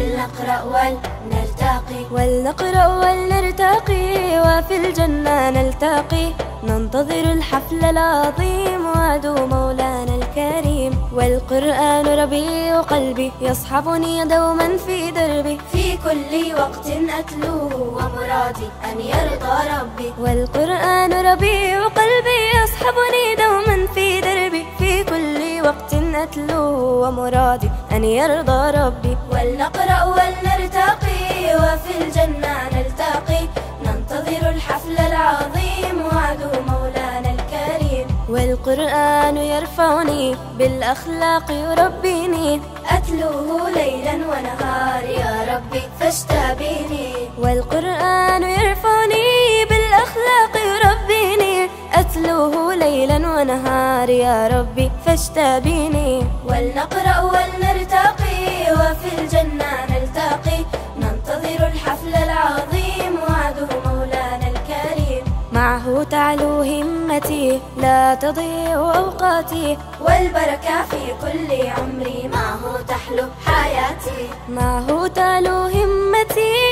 ولنقرأ ولنرتقي ولنقرأ ولنرتقي وفي الجنة نلتقي. ننتظر الحفل العظيم وعدو مولانا الكريم. والقرآن ربيع قلبي يصحبني دوما في دربي. في كل وقت أتلوه ومرادي أن يرضى ربي. والقرآن ربيع قلبي يصحبني دوما في دربي. في كل وقت أتلوه ومرادي أن يرضى ربي. ولنقرأ والقرآن يرفعني بالأخلاق يربيني. أتلوه ليلا ونهار يا ربي فاشتبيني والقرآن يرفعني بالأخلاق يربيني. أتلوه ليلا ونهار يا ربي فاشتبيني ولنقرأ ولنرتقي معه تعلو همتي لا تضيع أوقاتي. والبركة في كل عمري معه تحلو حياتي. معه تعلو همتي